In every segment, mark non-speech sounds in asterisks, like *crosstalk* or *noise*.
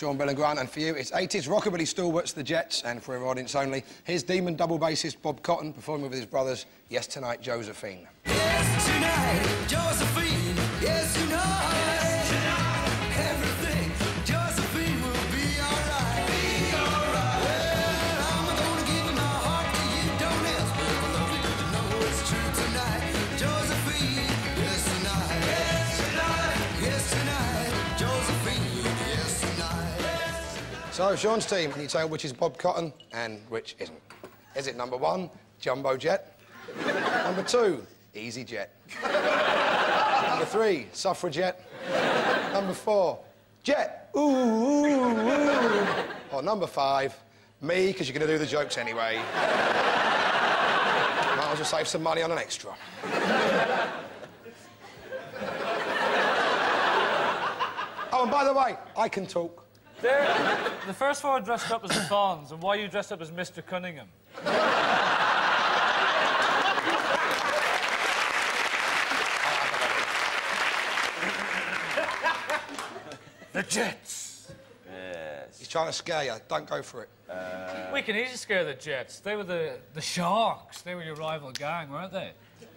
Sean Bell and for you, it's 80s rockabilly stalwarts, the Jets, and for our audience only, here's Demon double bassist Bob Cotton performing with his brothers, Yes Tonight, Josephine. Yes, tonight, Josephine. Yes, tonight. tonight. So, Sean's team, can you tell which is Bob Cotton and which isn't? Is it number one, Jumbo Jet? number two, Easy Jet? number three, Suffragette? number four, Jet? Ooh, ooh, ooh. Or number five, me, because you're going to do the jokes anyway. Might as well save some money on an extra. oh, and by the way, I can talk. There, the first four dressed up as the Fonz, and why you dressed up as Mr. Cunningham? the Jets. Yes. He's trying to scare you. Don't go for it. We can easily scare the Jets. They were the, the Sharks. They were your rival gang, weren't they?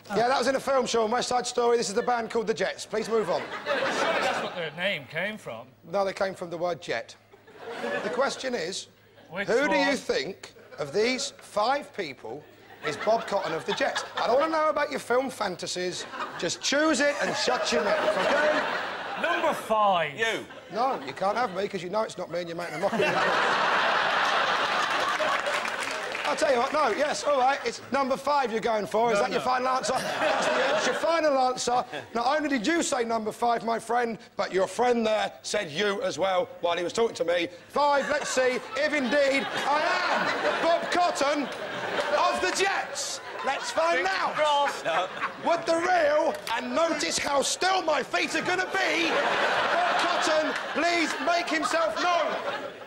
Yeah, that was in a film, Sean. West Side Story. This is the band called the Jets. Please move on. Surely that's what their name came from. No, they came from the word jet. The question is, Which who do you think of these five people is Bob Cotton of the Jets? I don't want to know about your film fantasies. Just choose it and shut your mouth, OK? Number five. You. No, you can't have me because you know it's not me and you're making a mockery of me. I'll tell you what, no, yes, all right, it's number five you're going for. Is that your final answer? That's, the, that's your final answer. Not only did you say number five, my friend, but your friend there said you as well while he was talking to me. Five, let's see if indeed I am Bob Cotton of the Jets. Let's find out. *laughs* Would the real, and notice how still my feet are going to be, Bob Cotton, please make himself known.